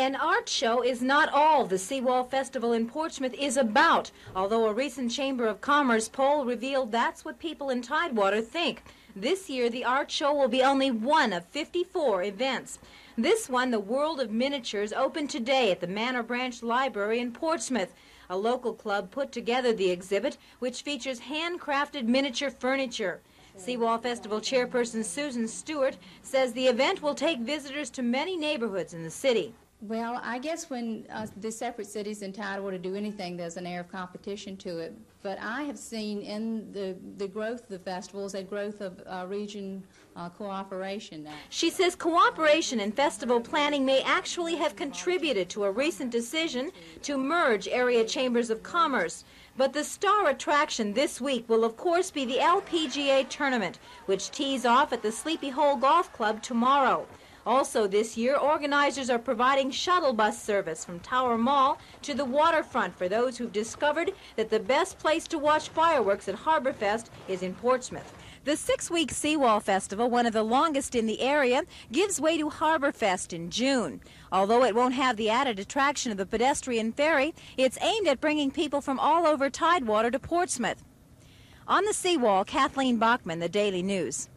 An art show is not all the Seawall Festival in Portsmouth is about, although a recent Chamber of Commerce poll revealed that's what people in Tidewater think. This year, the art show will be only one of 54 events. This one, the World of Miniatures, opened today at the Manor Branch Library in Portsmouth. A local club put together the exhibit, which features handcrafted miniature furniture. Seawall Festival chairperson Susan Stewart says the event will take visitors to many neighborhoods in the city. Well, I guess when uh, the separate cities in Tidewater do anything, there's an air of competition to it. But I have seen in the, the growth of the festivals a growth of uh, region uh, cooperation now. She says cooperation in festival planning may actually have contributed to a recent decision to merge area chambers of commerce. But the star attraction this week will, of course, be the LPGA tournament, which tees off at the Sleepy Hole Golf Club tomorrow. Also this year, organizers are providing shuttle bus service from Tower Mall to the waterfront for those who've discovered that the best place to watch fireworks at Harborfest is in Portsmouth. The six-week Seawall Festival, one of the longest in the area, gives way to Harborfest in June. Although it won't have the added attraction of the pedestrian ferry, it's aimed at bringing people from all over Tidewater to Portsmouth. On the seawall, Kathleen Bachman, The Daily News.